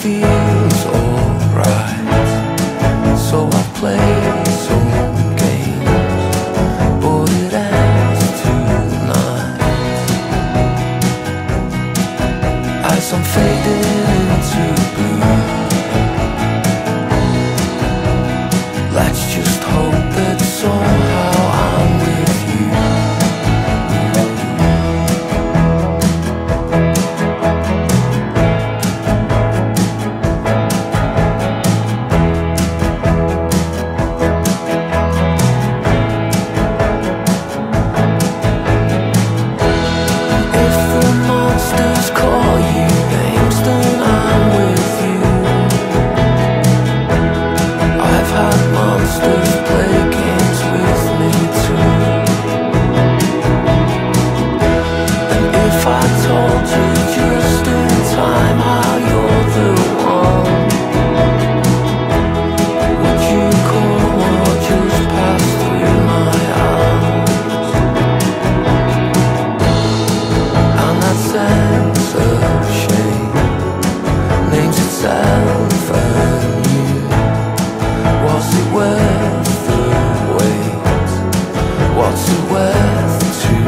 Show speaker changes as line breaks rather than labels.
feels alright. So I play some games. But it ends tonight. As I'm fading what's it worth to